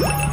you